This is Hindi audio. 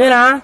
इसमें ना हाँ?